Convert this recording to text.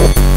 you